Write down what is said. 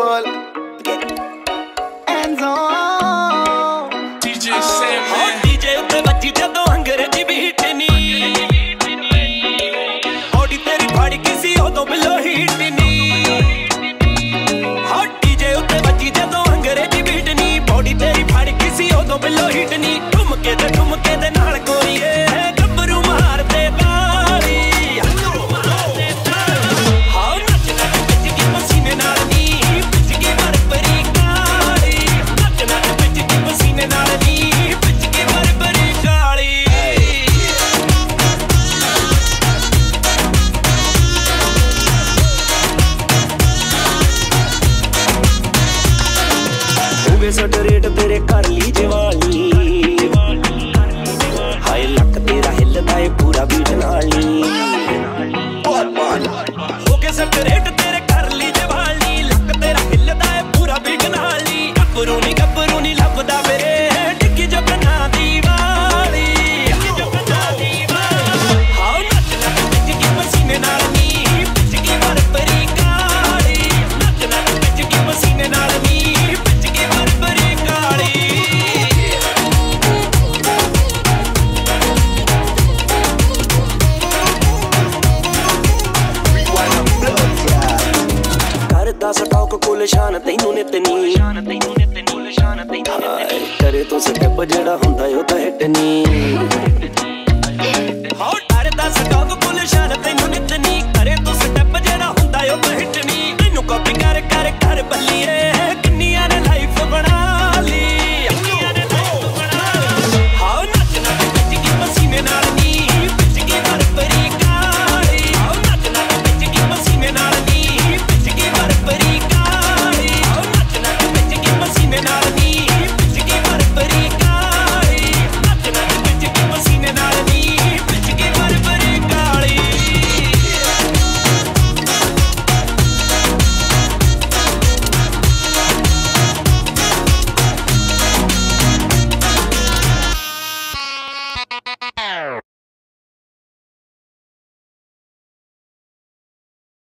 Paul. Hands on. DJ Sam, man. DJ ਉੱਤੇ ਵੱਜੀ ਜਦੋਂ ਅੰਗਰੇਜ਼ੀ ਬੀਟ ਨੀ ਔਡੀ ਤੇਰੀ ਫੜ ਕਿਸੇ ਉਦੋਂ ਬਿਲੋ ਹੀਟ ਨੀ ਹਾਂ ਡੀਜੇ ਉੱਤੇ ਵੱਜੀ ਜਦੋਂ ਅੰਗਰੇਜ਼ੀ ਬੀਟ ਨੀ ਬੋਡੀ ਤੇਰੀ ਫੜ ਕਿਸੇ ਉਦੋਂ ਬਿਲੋ ਹੀਟ ਨੀ ਠੁਮਕੇ ਤੇ ਰੇਟ ਤੇਰੇ ਕਰ ਲਈ ਜਵਾਨੀ ਹਾਏ ਲੱਕ ਤੇਰਾ ਹਿੱਲਦਾ ਏ ਪੂਰਾ ਬੀਟ ਨਾਲ ਨੀ. ਹੋਗੇ ਸਟ ਰੇਟ ਤੇਰੇ ਨਿਸ਼ਾਨ ਤੈਨੂੰ ਨਿਤ ਨੀ। ਕਰੇ ਤੂੰ ਸਟੈਪ ਜਿਹੜਾ ਹੁੰਦਾ ਉਹ ਤਾਂ ਹਿੱਟ ਨੀ। ਹੌ ਡਰਦਾ ਸਟਾਕ